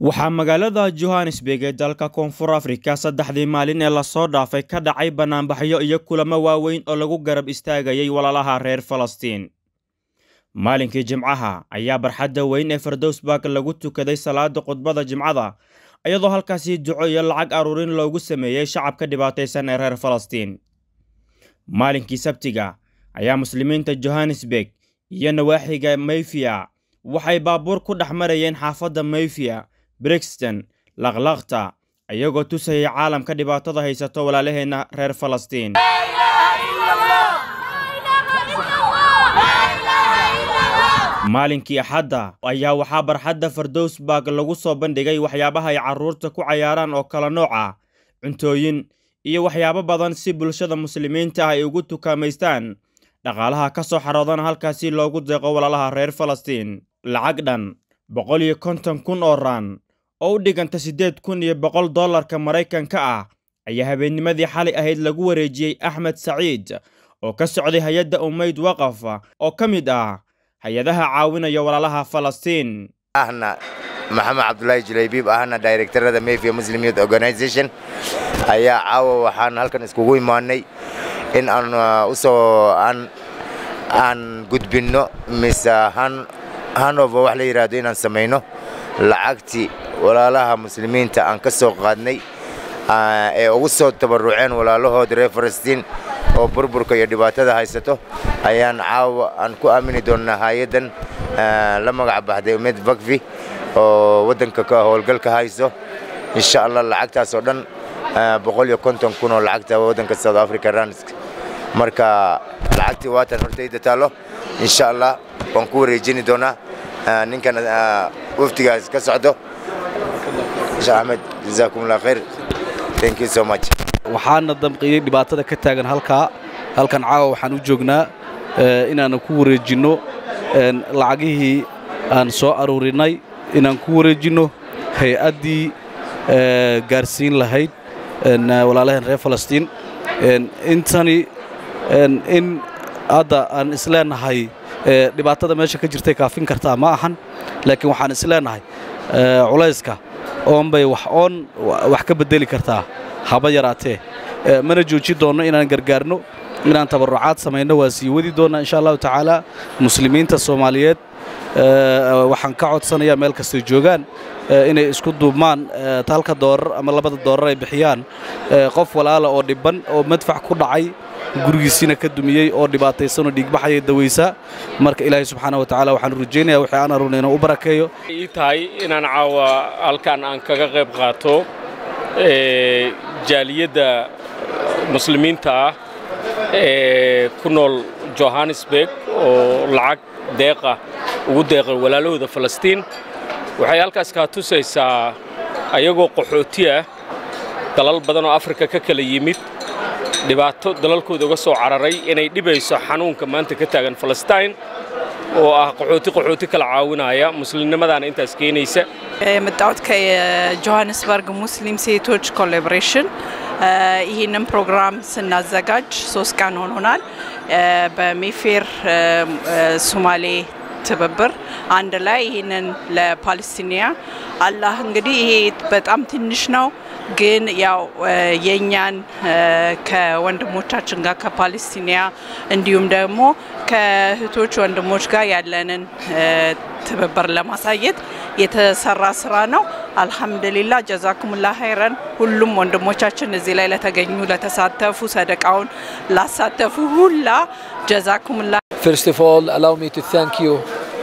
waxaa magaalada johannesburg ee dalka koonfur afrika saddexdii maalin ee la soo dhaafay ka dhacay bannaanbaxyo iyo kulamo waaweyn oo lagu garab istaagayay walaalaha reer falastiin. Maalinkii jimcaha ayaa barxadda weyn ee fardowsburg lagu tukaday salaada khudbada jimcada iyadoo halkaasi duco iyo lacag aruurin loogu sameeyey shacabka dhibaataysan ee reer falastiin. Maalinkii sabtiga ayaa muslimiinta johannesburg iyo nawaaxiga mayfiya waxay baabuur ku dhex marayeen xaafadda mayfiya brixton laqlaqta iyagoo tusayay caalamka dhibaatada haysato walaalaheenna reer falastiin. Maalinkii axadda ayaa waxaa barxadda fardowsburg lagu soo bandhigay waxyaabaha ay carruurta ku cayaaraan oo kala nooc ah cuntooyin iyo waxyaabo badan si bulshada muslimiinta ah ay ugu tukaamaystaan dhaqaalaha ka soo xaroodana halkaasi loogu deeqo walaalaha reer falastiin lacag dhan boqol iyo konton kun oo raan oo u dhiganta siddeed kun iyo boqol dollarka maraykanka ah ayaa habeennimadii xalay ahayd lagu wareejiyey axmed saciid oo ka socday hay'adda umayd waqaf oo ka mid ah hay'adaha caawinaya walaalaha falastiin. Ahna maxamed cabdulaahi julaybiib ahna directorada mafia muslim youth organization ayaa caawa waxaan halkan iskugu imaanay in aan u soo aan aan gudbinno mise hanover wax la yidhaahdo inaan samayno lacagtii walaalaha muslimiinta aan ka soo qaadnay ee ugu soo tabarruceen walaalahooda reer falastiin oo burburka iyo dhibaatada haysato ayaan caawa aan ku aamini doonnaa hay'addan la magac baxday umed vakfi oo waddanka ka howlgalka hayso. Insha allah lacagtaas oo dhan boqol iyo konton kun oo lacagta waddanka south africa ransk marka lacagtii waatan hortayda taallo insha allah waan ku wareejini doonaa ninkan waftigaas ka socdo sheekh axmed jazaakum allah khayr thank you so much. waxaana damqiyey dhibaatada ka taagan halkaa halkan caawa waxaan u joognaa inaanu ku wareejinno lacagihii aan soo aruurinay inaan ku wareejinno hay'addii gaarsiin lahayd walaalaheen reer falastiin intani in hadda aan isleenahay dhibaatada meesha ka jirtay kaafin kartaa ma ahan laakiin waxaan isleenahay culayska oonbay wax oon wax ka beddeli kartaa haba yaraatee. Mana joojin doonno inaan gargaarno inaan tabarrucaad samayno waa sii wadi doonnaa insha allahu tacaala. Muslimiinta soomaaliyeed waxaan ka codsanayaa meel kastay joogaan inay isku duubmaan halka doorar ama labada doorar ay bixiyaan. Qof walaala oo dhibban oo madfac ku dhacay gurigiisiina ka dumiyey oo dhibaataysanoo dhiigbaxaya dawaysa marka ilaahay subxaana wa tacala waxaan rajaynayaa wixii aan aruna inuu u barakeeyo. Ii tahay inaan caawa halkan aan kaga qayb qaato jaaliyadda muslimiinta ah ee ku nool johannesburg oo lacag deeqa ugu deeqay walaalahooda falastiin waxay halkaas kaa tusaysaa ayagoo qaxooti ah dalal badan oo afrika ka kala yimid dhibaato dalalkooda uga soo cararay inay dhibayso xanuunka maanta ka taagan falastiin oo ah qaxooti qaxooti kala caawinaya muslimnimadaana intaas keenaysa የመጣሁት ከጆሃንስበርግ ሙስሊም ሴቶች ኮላቦሬሽን ይህንን ፕሮግራም ስናዘጋጅ ሶስት ቀን ሆኖናል። በሜፌር ሶማሌ ትብብር አንድ ላይ ይህንን ለፓለስቲኒያ አላህ እንግዲህ ይሄ በጣም ትንሽ ነው፣ ግን ያው የእኛን ከወንድሞቻችን ጋር ከፓለስቲኒያ እንዲሁም ደግሞ ከእህቶች ወንድሞች ጋር ያለንን ትብብር ለማሳየት የተሰራ ስራ ነው። አልሐምዱሊላ ጀዛኩሙላ ኸይረን። ሁሉም ወንድሞቻችን እዚህ ላይ ለተገኙ ለተሳተፉ፣ ሰደቃውን ላሳተፉ ሁላ ጀዛኩሙላ First of all, allow me to thank you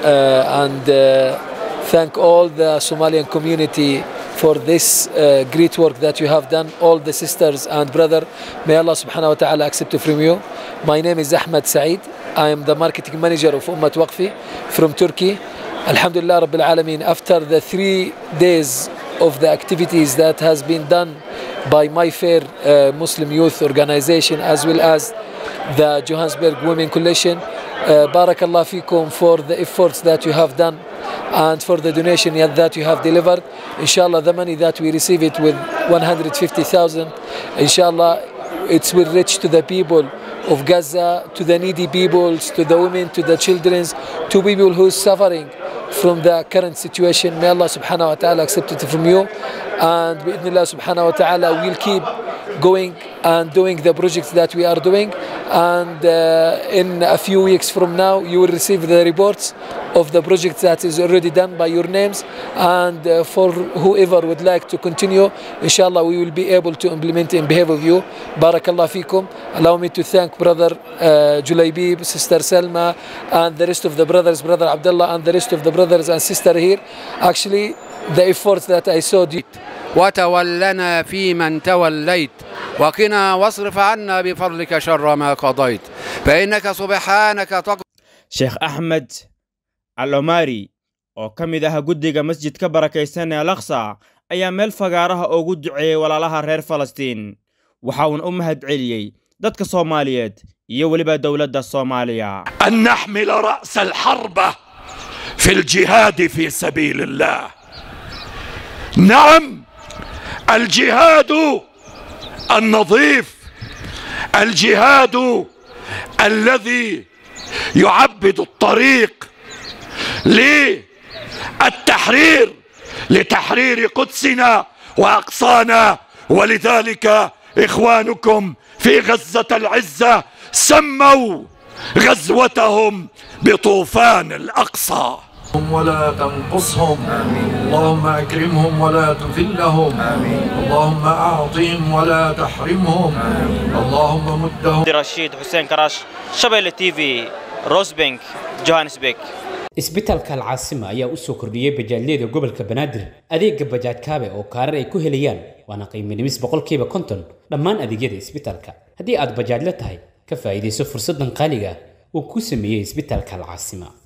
and uh, thank all the Somalian community for this uh, great work that you have done, all the sisters and brother. May Allah subhanahu wa ta'ala accept from you. My name is Ahmed Saeed. I am the marketing manager of Ummat Waqfi from Turkey. Alhamdulillah Rabbil Alameen, after the three days of the activities that has been done by My Fair uh, Muslim Youth Organization as well as the Johannesburg Women Coalition. Uh, Barakallah fikum for the efforts that you have done and for the donation that you have delivered. Inshallah, the money that we receive it with 150,000, inshallah, it will reach to the people of Gaza, to the needy peoples, to the women, to the children, to people who are suffering from the current situation. May Allah subhanahu wa ta'ala accept it from you. And bi'idhnillah subhanahu wa ta'ala, we'll keep going and doing the projects that we are doing. And uh, in a few weeks from now, you will receive the reports of the project that is already done by your names. And uh, for whoever would like to continue, inshallah, we will be able to implement in behalf of you. Barakallah fikum. Allow me to thank brother uh, sister Selma, and the rest of the brothers, brother Abdullah, and the rest of the brothers and sister here. Actually, the efforts that I saw. وتولنا فيمن توليت وقنا واصرف عنا بفضلك شر ما قضيت فإنك سبحانك تقضي sheekh axmed al-omari oo ka mid ah guddiga masjidka barakaysan ee alaksa ayaa meel fagaaraha ugu duceeyey walaalaha reer falastiin waxa uuna u mahad celiyey dadka soomaaliyeed iyo weliba dowladda soomaaliya أن نحمل رأس الحرب في الجهاد في سبيل الله نعم الجهاد النظيف الجهاد الذي يعبد الطريق للتحرير لتحرير قدسنا وأقصانا. ولذلك إخوانكم في غزة العزة سموا غزوتهم بطوفان الأقصى. ولا تنقصهم اللهم اكرمهم ولا تذلهم اللهم اعطهم ولا تحرمهم اللهم مدهم rashiid xuseen karaash shabeelle t v rosbank johannesburg isbitaalka alcaasima ayaa u soo kordhiyey bajaajyada gobolka banaadir adeega bajaaj kaabe oo kaarar ay ku helayaan waana qiimo dhimis boqolkiiba konton dhammaan adeegyada isbitaalka haddii aad bajaajla tahay ka faa'iidayso fursaddan qaaliga ah uu ku sameeyey isbitaalka alcaasima